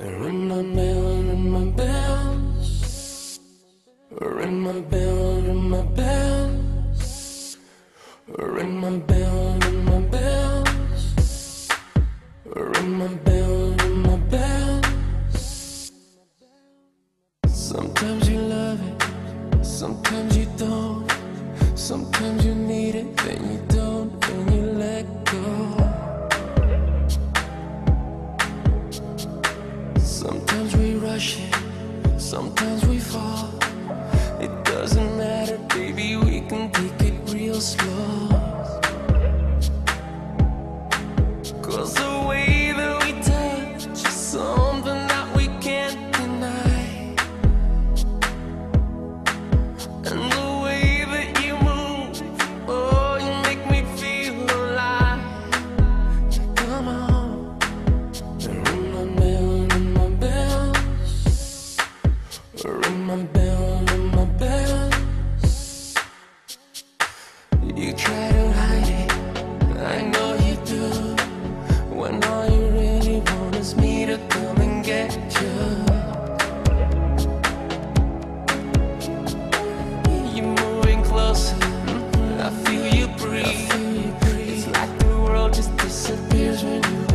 Ring my bell, ring my bells. Ring my bell, ring my bells. Ring my bell, ring my bells. Ring my bell, ring my bells. Sometimes you love it, sometimes you don't. Sometimes you need it, then you don't, and you let go. Sometimes we fall. It doesn't matter, baby, we can take it real slow. Cause Ring my bell, ring my bell. You try to hide it, I know you do. When all you really want is me to come and get you. You're moving closer, I feel you breathe. It's like the world just disappears when you.